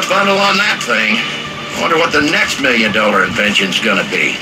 a bundle on that thing. Wonder what the next million dollar invention's gonna be.